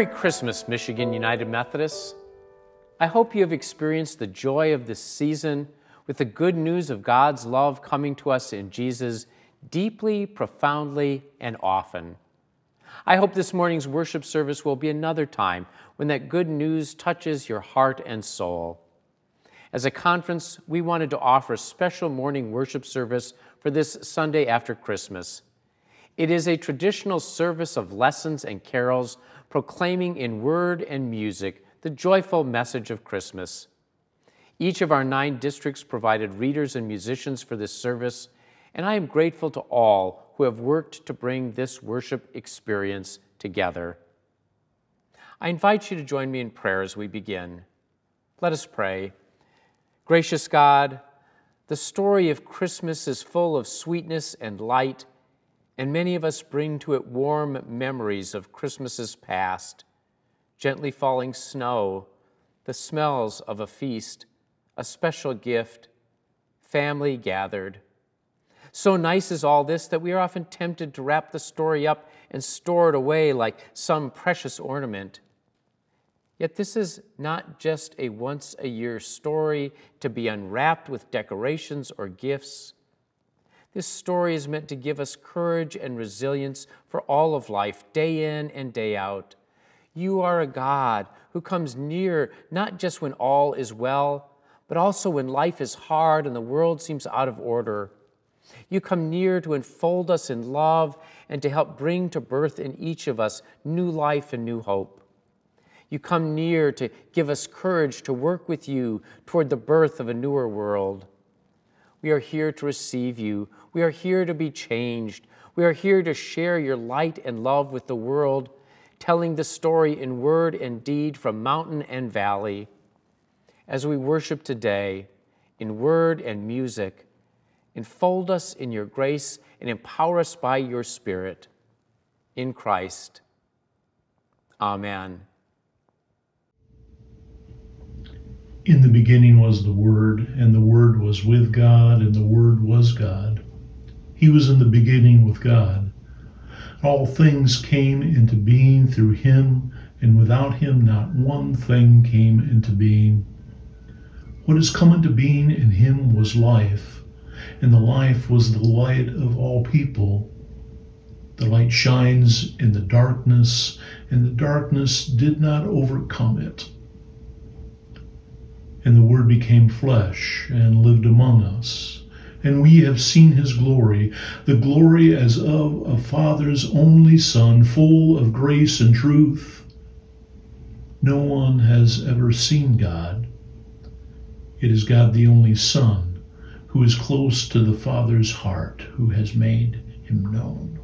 Merry Christmas, Michigan United Methodists. I hope you have experienced the joy of this season with the good news of God's love coming to us in Jesus deeply, profoundly, and often. I hope this morning's worship service will be another time when that good news touches your heart and soul. As a conference, we wanted to offer a special morning worship service for this Sunday after Christmas. It is a traditional service of lessons and carols proclaiming in word and music the joyful message of Christmas. Each of our nine districts provided readers and musicians for this service, and I am grateful to all who have worked to bring this worship experience together. I invite you to join me in prayer as we begin. Let us pray. Gracious God, the story of Christmas is full of sweetness and light and many of us bring to it warm memories of Christmases past gently falling snow, the smells of a feast, a special gift, family gathered. So nice is all this that we are often tempted to wrap the story up and store it away like some precious ornament. Yet this is not just a once a year story to be unwrapped with decorations or gifts. This story is meant to give us courage and resilience for all of life, day in and day out. You are a God who comes near not just when all is well, but also when life is hard and the world seems out of order. You come near to enfold us in love and to help bring to birth in each of us new life and new hope. You come near to give us courage to work with you toward the birth of a newer world. We are here to receive you. We are here to be changed. We are here to share your light and love with the world, telling the story in word and deed from mountain and valley. As we worship today, in word and music, enfold us in your grace and empower us by your Spirit. In Christ. Amen. In the beginning was the Word, and the Word was with God, and the Word was God. He was in the beginning with God. All things came into being through him, and without him not one thing came into being. What has come into being in him was life, and the life was the light of all people. The light shines in the darkness, and the darkness did not overcome it. And the Word became flesh and lived among us. And we have seen his glory, the glory as of a Father's only Son, full of grace and truth. No one has ever seen God. It is God the only Son, who is close to the Father's heart, who has made him known.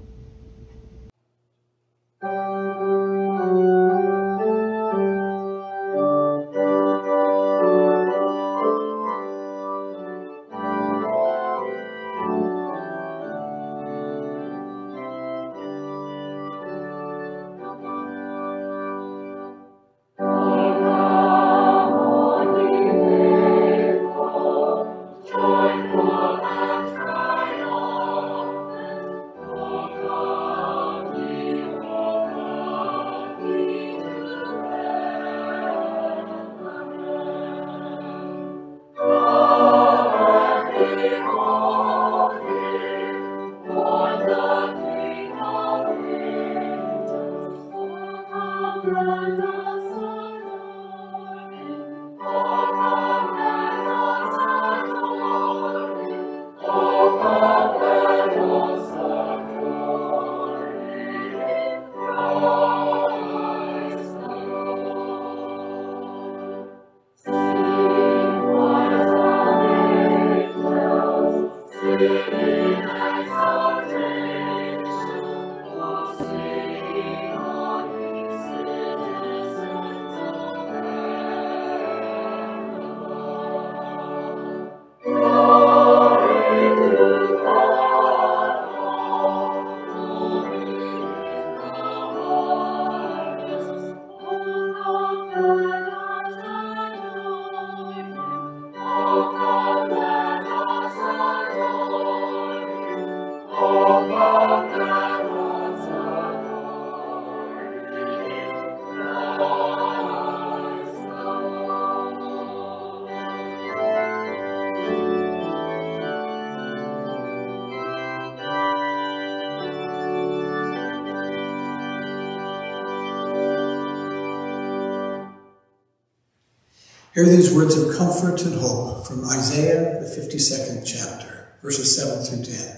Hear these words of comfort and hope from Isaiah, the 52nd chapter, verses 7 through 10.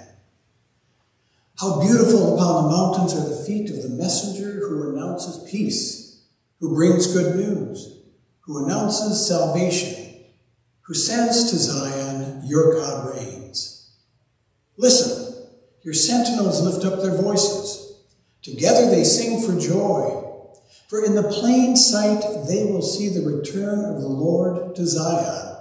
How beautiful upon the mountains are the feet of the messenger who announces peace, who brings good news, who announces salvation, who says to Zion, Your God reigns. Listen, your sentinels lift up their voices. Together they sing for joy. For in the plain sight they will see the return of the Lord to Zion.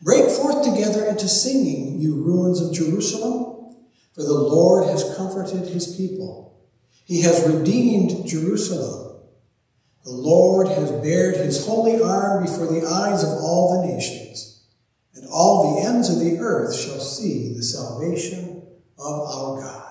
Break forth together into singing, you ruins of Jerusalem, for the Lord has comforted his people. He has redeemed Jerusalem. The Lord has bared his holy arm before the eyes of all the nations, and all the ends of the earth shall see the salvation of our God.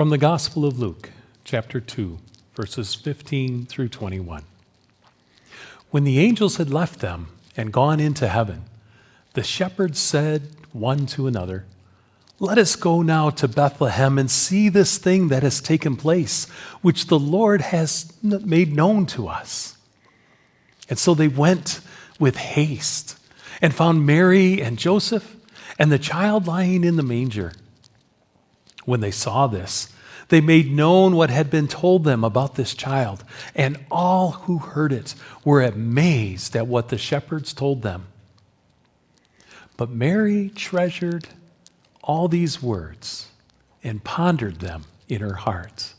From the Gospel of Luke, chapter 2, verses 15 through 21. When the angels had left them and gone into heaven, the shepherds said one to another, Let us go now to Bethlehem and see this thing that has taken place, which the Lord has made known to us. And so they went with haste and found Mary and Joseph and the child lying in the manger. When they saw this, they made known what had been told them about this child, and all who heard it were amazed at what the shepherds told them. But Mary treasured all these words and pondered them in her heart.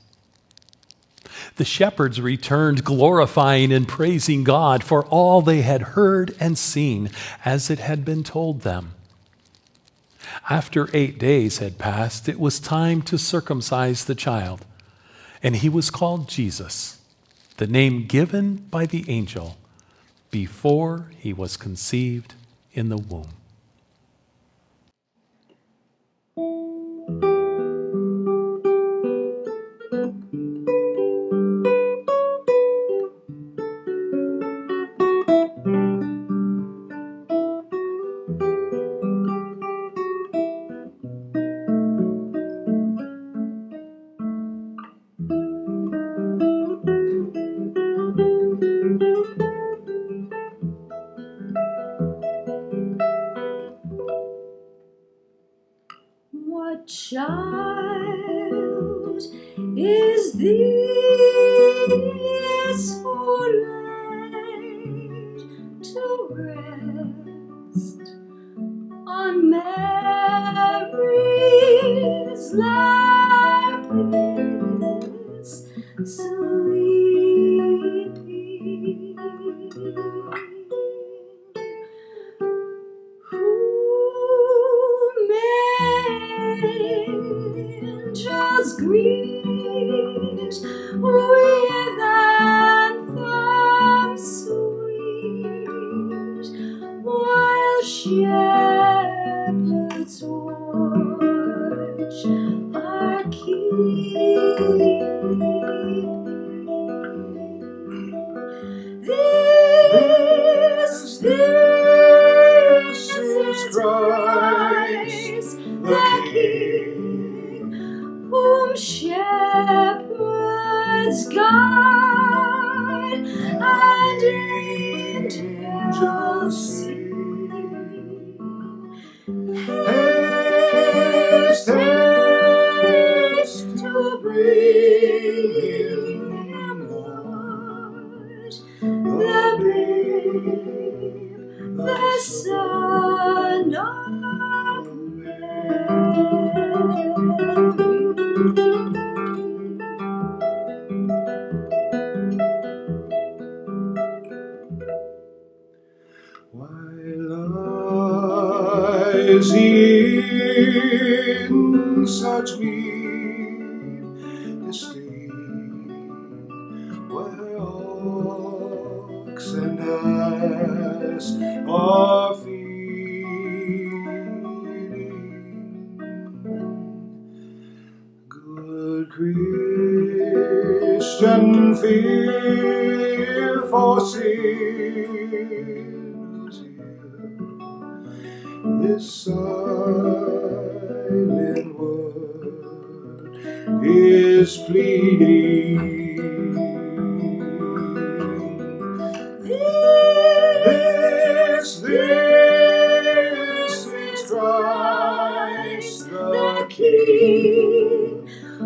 The shepherds returned, glorifying and praising God for all they had heard and seen as it had been told them. After eight days had passed, it was time to circumcise the child, and he was called Jesus, the name given by the angel before he was conceived in the womb.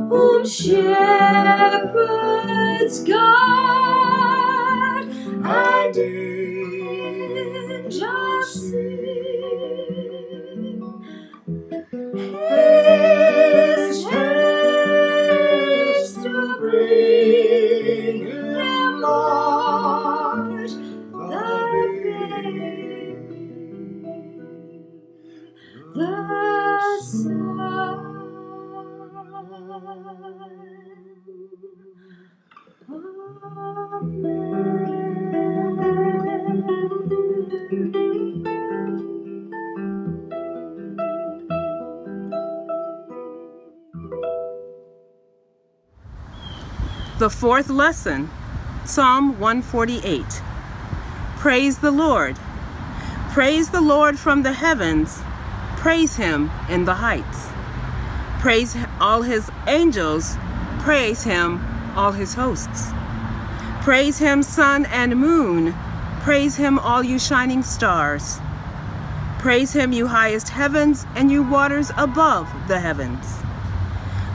Whom shepherds guard The fourth lesson, Psalm 148. Praise the Lord. Praise the Lord from the heavens. Praise him in the heights. Praise all his angels. Praise him, all his hosts. Praise him, sun and moon. Praise him, all you shining stars. Praise him, you highest heavens and you waters above the heavens.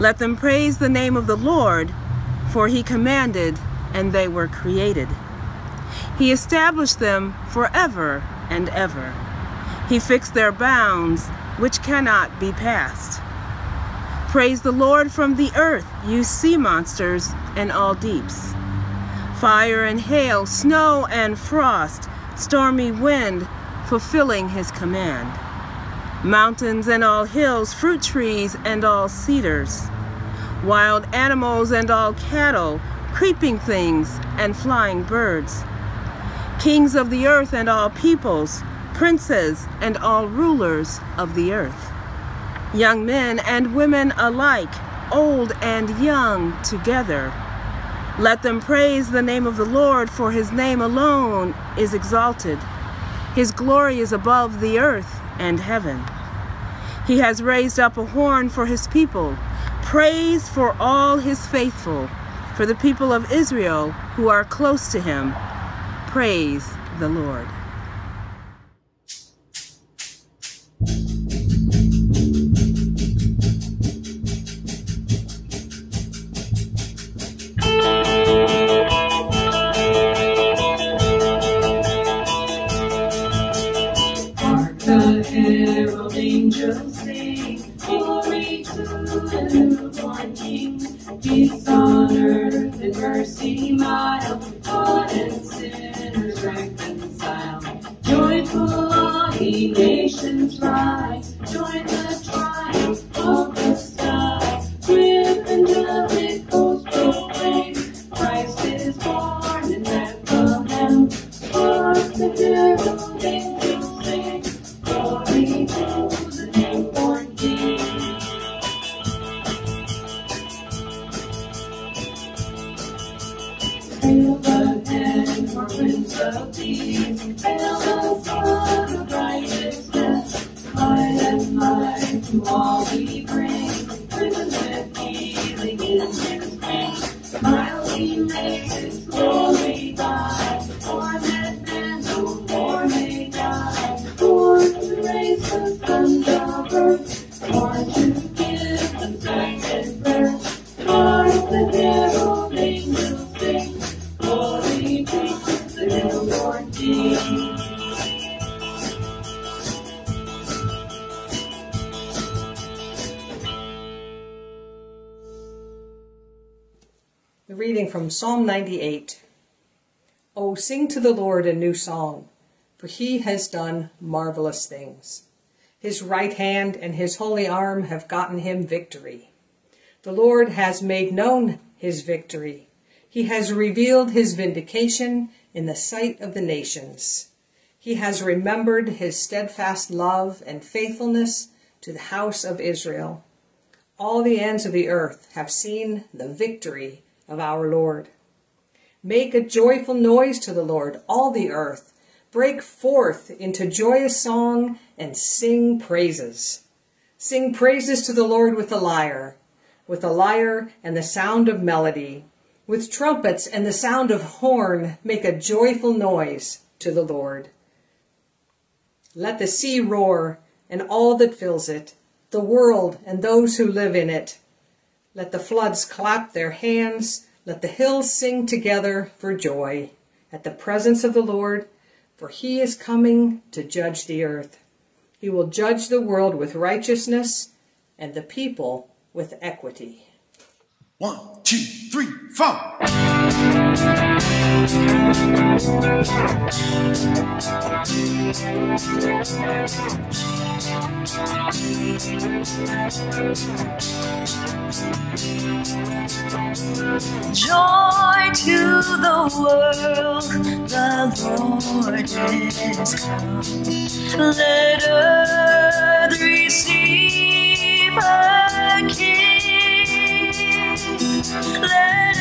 Let them praise the name of the Lord, for he commanded, and they were created. He established them forever and ever. He fixed their bounds, which cannot be passed. Praise the Lord from the earth, you sea monsters and all deeps. Fire and hail, snow and frost, stormy wind, fulfilling his command. Mountains and all hills, fruit trees and all cedars wild animals and all cattle, creeping things and flying birds, kings of the earth and all peoples, princes and all rulers of the earth, young men and women alike, old and young together. Let them praise the name of the Lord, for his name alone is exalted. His glory is above the earth and heaven. He has raised up a horn for his people Praise for all his faithful, for the people of Israel who are close to him. Praise the Lord. Hail the dead, for Prince of Peace. Righteousness. And all we bring. Risen with healing in His Psalm 98. Oh, sing to the Lord a new song, for he has done marvelous things. His right hand and his holy arm have gotten him victory. The Lord has made known his victory. He has revealed his vindication in the sight of the nations. He has remembered his steadfast love and faithfulness to the house of Israel. All the ends of the earth have seen the victory of our Lord. Make a joyful noise to the Lord, all the earth. Break forth into joyous song and sing praises. Sing praises to the Lord with the lyre, with the lyre and the sound of melody. With trumpets and the sound of horn, make a joyful noise to the Lord. Let the sea roar and all that fills it, the world and those who live in it. Let the floods clap their hands. Let the hills sing together for joy at the presence of the Lord, for he is coming to judge the earth. He will judge the world with righteousness and the people with equity. One, two, three, four. Joy to the world, the Lord is come. Let earth receive her King. Let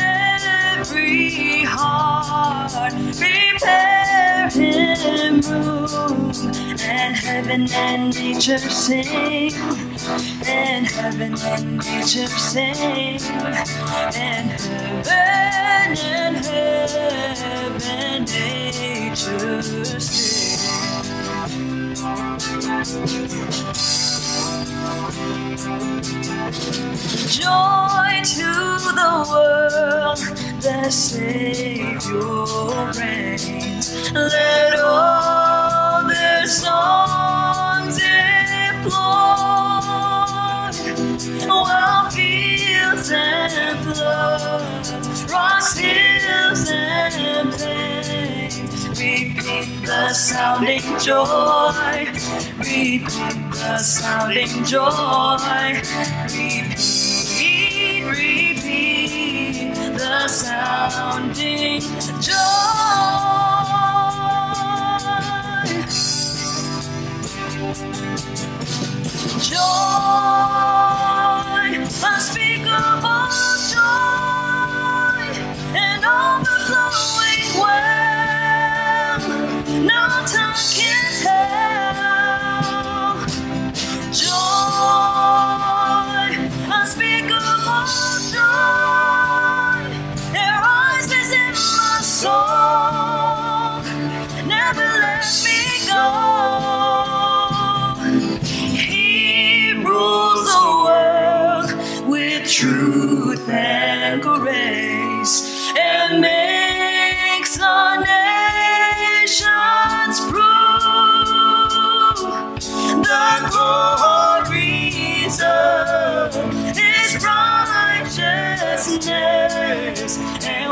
every heart prepare him room, and heaven and nature sing, and heaven and nature sing, and heaven and heaven nature sing. Joy to the world, the Savior reigns. Let all their songs employ, while fields and floods, rocks, hills and plains, repeat the sounding joy, repeat the sounding joy, repeat, repeat the sounding joy. Joy,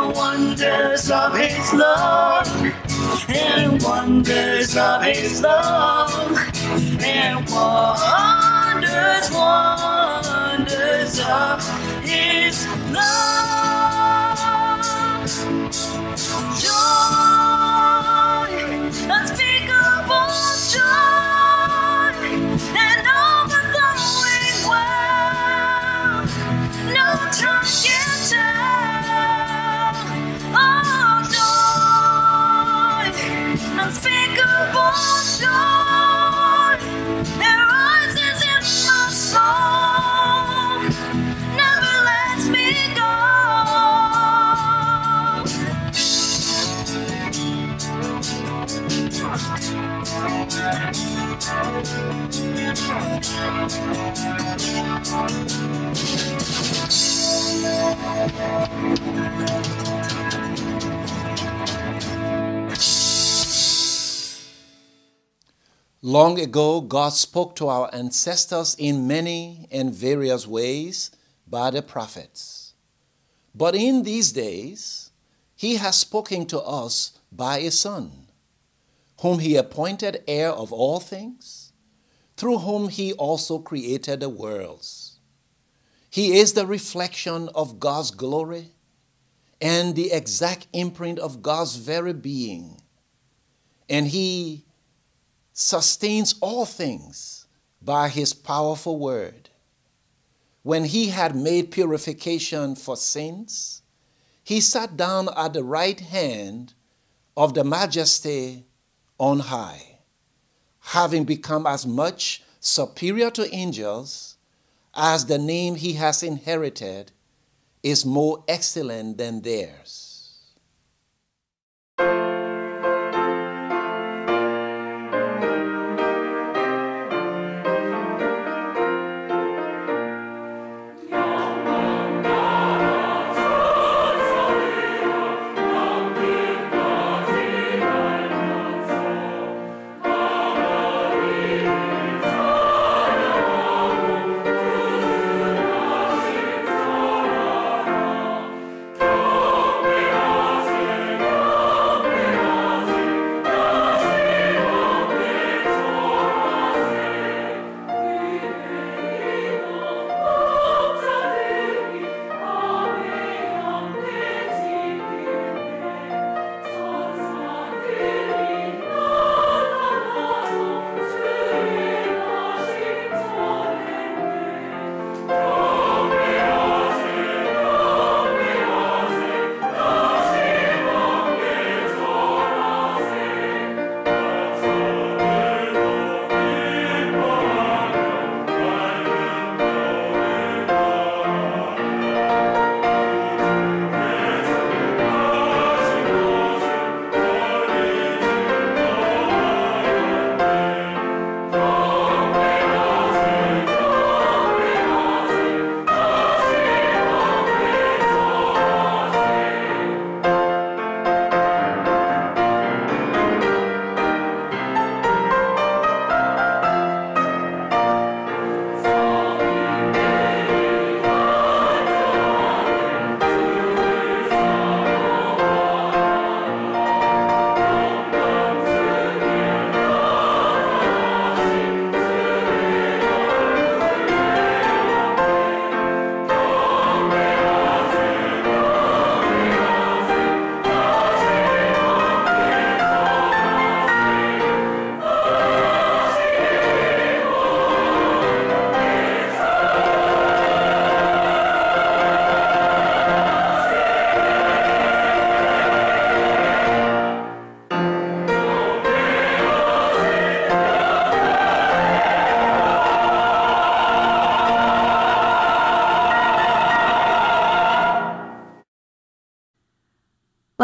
wonders of his love and wonders of his love and wonders, wonders of his love. Long ago, God spoke to our ancestors in many and various ways by the prophets. But in these days, He has spoken to us by a Son, whom He appointed heir of all things, through whom He also created the worlds. He is the reflection of God's glory and the exact imprint of God's very being. And He sustains all things by his powerful word. When he had made purification for sins, he sat down at the right hand of the majesty on high, having become as much superior to angels as the name he has inherited is more excellent than theirs.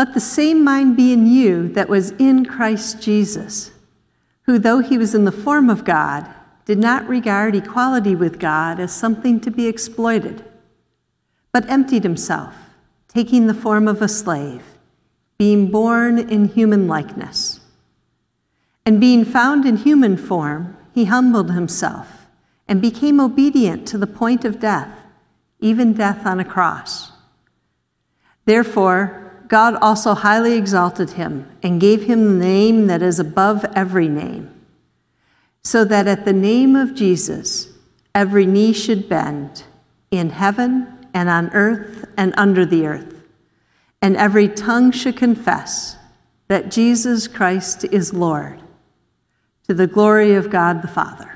Let the same mind be in you that was in Christ Jesus, who, though he was in the form of God, did not regard equality with God as something to be exploited, but emptied himself, taking the form of a slave, being born in human likeness. And being found in human form, he humbled himself and became obedient to the point of death, even death on a cross. Therefore, God also highly exalted him and gave him the name that is above every name, so that at the name of Jesus every knee should bend in heaven and on earth and under the earth, and every tongue should confess that Jesus Christ is Lord, to the glory of God the Father.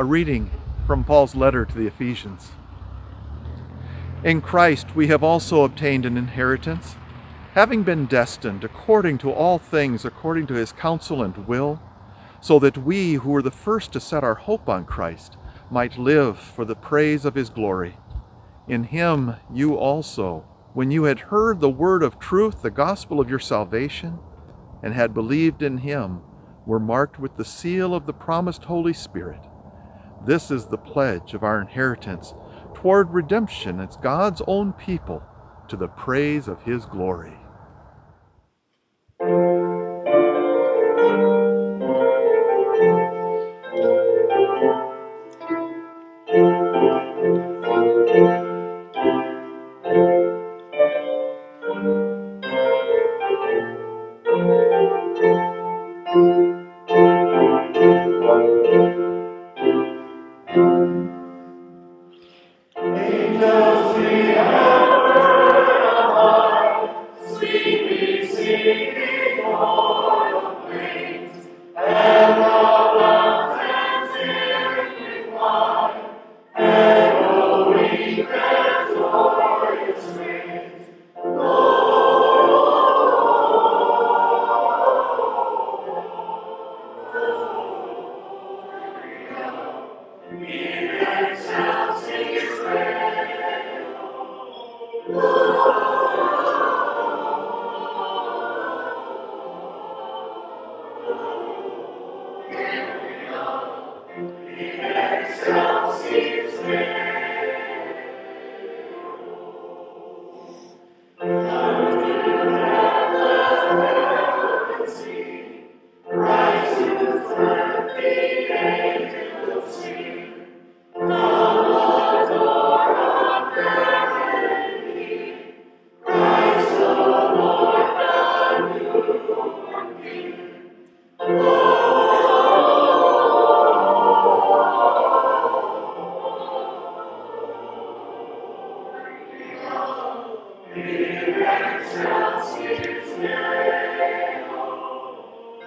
A reading from Paul's letter to the Ephesians. In Christ we have also obtained an inheritance, having been destined according to all things according to his counsel and will, so that we who were the first to set our hope on Christ might live for the praise of his glory. In him you also, when you had heard the word of truth, the gospel of your salvation, and had believed in him, were marked with the seal of the promised Holy Spirit. This is the pledge of our inheritance toward redemption as God's own people to the praise of his glory.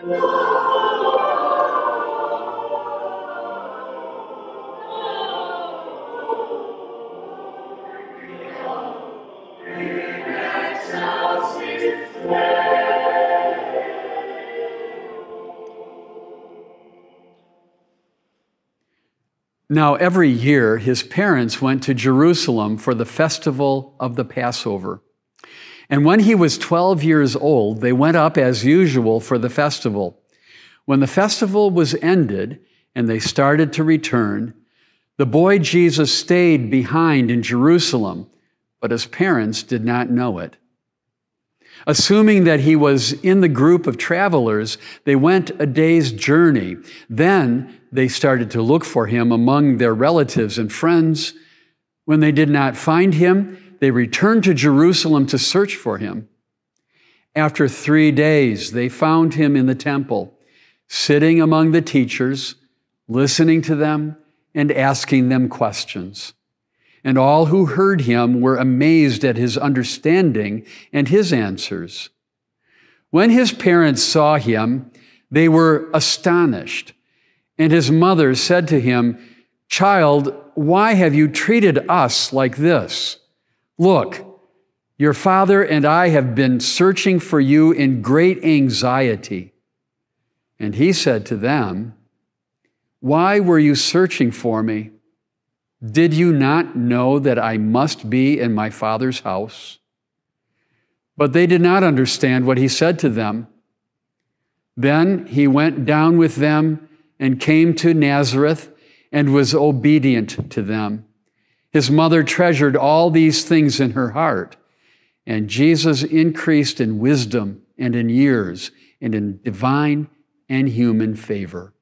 Now, every year, his parents went to Jerusalem for the festival of the Passover. And when he was 12 years old, they went up as usual for the festival. When the festival was ended and they started to return, the boy Jesus stayed behind in Jerusalem, but his parents did not know it. Assuming that he was in the group of travelers, they went a day's journey. Then they started to look for him among their relatives and friends. When they did not find him, they returned to Jerusalem to search for him. After three days, they found him in the temple, sitting among the teachers, listening to them and asking them questions. And all who heard him were amazed at his understanding and his answers. When his parents saw him, they were astonished. And his mother said to him, Child, why have you treated us like this? Look, your father and I have been searching for you in great anxiety. And he said to them, Why were you searching for me? Did you not know that I must be in my father's house? But they did not understand what he said to them. Then he went down with them and came to Nazareth and was obedient to them. His mother treasured all these things in her heart, and Jesus increased in wisdom and in years and in divine and human favor.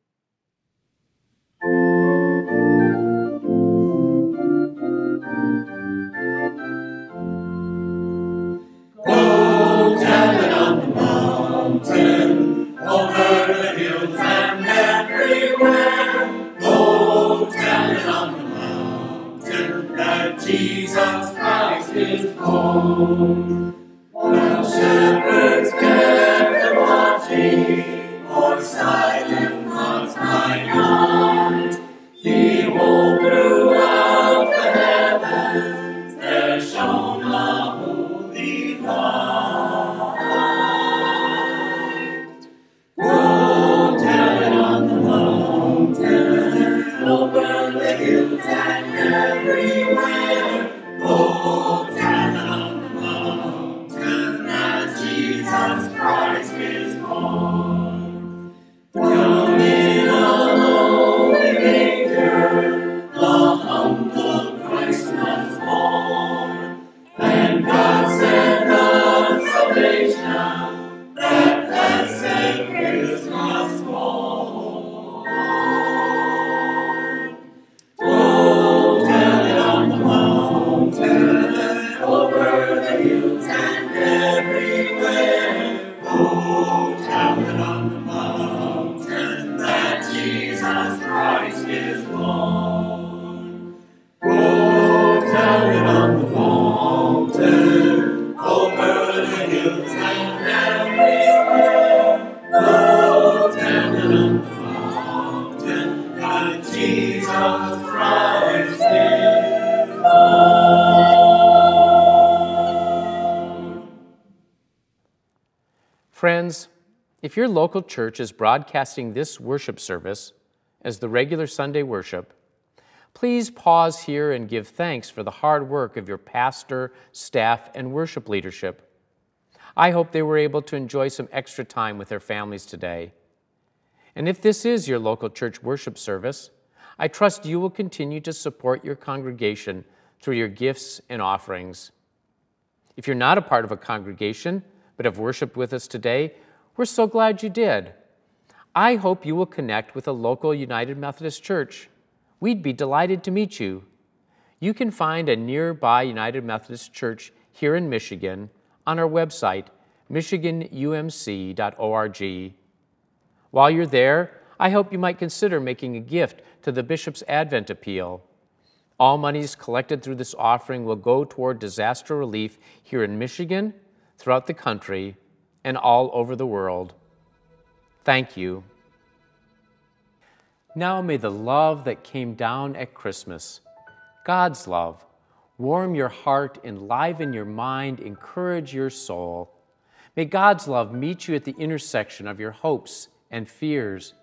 If your local church is broadcasting this worship service as the regular Sunday worship, please pause here and give thanks for the hard work of your pastor, staff, and worship leadership. I hope they were able to enjoy some extra time with their families today. And if this is your local church worship service, I trust you will continue to support your congregation through your gifts and offerings. If you're not a part of a congregation but have worshiped with us today, we're so glad you did. I hope you will connect with a local United Methodist Church. We'd be delighted to meet you. You can find a nearby United Methodist Church here in Michigan on our website, michiganumc.org. While you're there, I hope you might consider making a gift to the Bishop's Advent Appeal. All monies collected through this offering will go toward disaster relief here in Michigan, throughout the country, and all over the world. Thank you. Now may the love that came down at Christmas, God's love, warm your heart, enliven your mind, encourage your soul. May God's love meet you at the intersection of your hopes and fears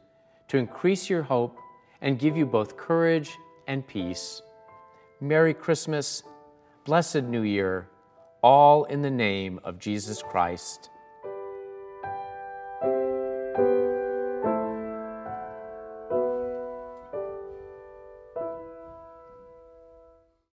to increase your hope and give you both courage and peace. Merry Christmas, blessed New Year, all in the name of Jesus Christ.